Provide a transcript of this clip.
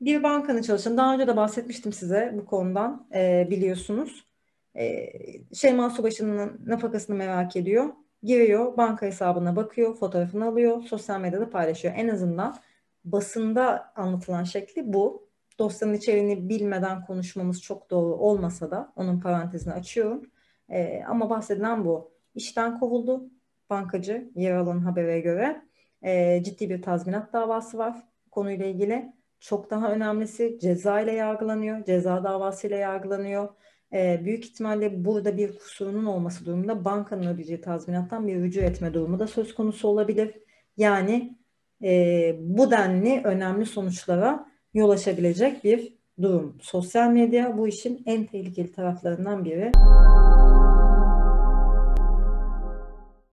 bir bankanın çalışanı, daha önce de bahsetmiştim size bu konudan e, biliyorsunuz. E, Şeyma Subaşı'nın nafakasını merak ediyor. Giriyor, banka hesabına bakıyor, fotoğrafını alıyor, sosyal medyada paylaşıyor. En azından basında anlatılan şekli bu. Dosyanın içeriğini bilmeden konuşmamız çok doğru olmasa da onun parantezini açıyorum. E, ama bahsedilen bu. İşten kovuldu bankacı yer alan habere göre. E, ciddi bir tazminat davası var konuyla ilgili. Çok daha önemlisi ceza ile yargılanıyor. Ceza davası ile yargılanıyor. E, büyük ihtimalle burada bir kusurunun olması durumunda bankanın ödeyeceği tazminattan bir rücu etme durumu da söz konusu olabilir. Yani e, bu denli önemli sonuçlara yol açabilecek bir durum. Sosyal medya bu işin en tehlikeli taraflarından biri.